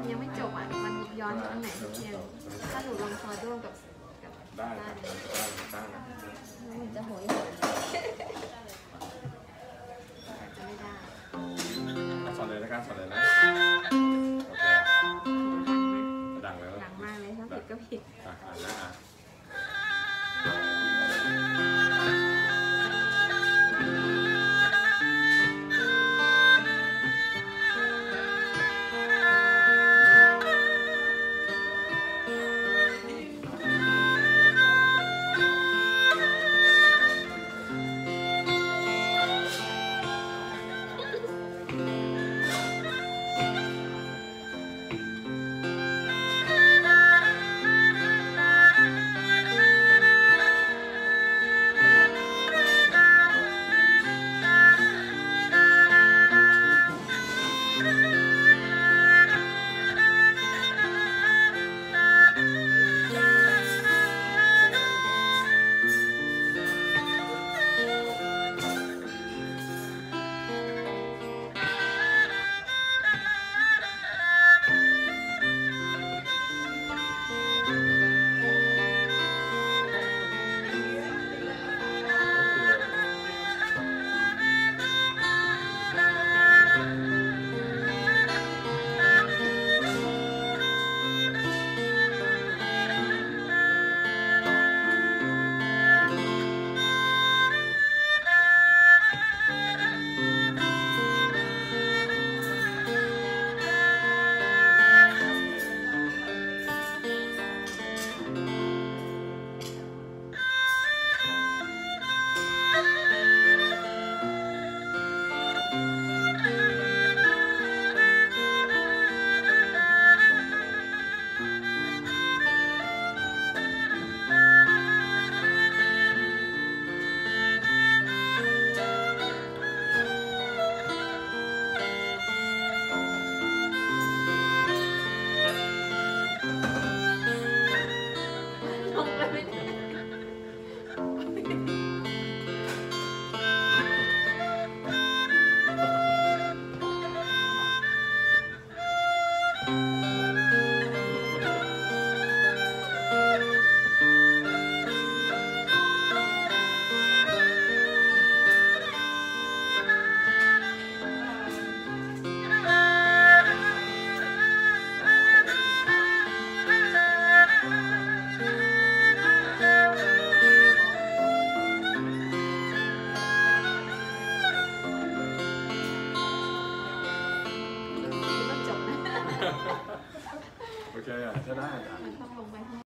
ันยังไม่จบอะ มันย้อนตรงไหนพี่เทียนถ้าหนูลองคอด้วดกับกับได้ได้ครับได้ได้มันจะโหยหวนจะไม่ได้สอนเลยนะการสอนเลยนะโอเคดังเลยดังมากเลยถ้าผิดก็ผิดอะอ่านนะอะ ก็ได้ มันต้องลงไป